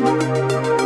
Música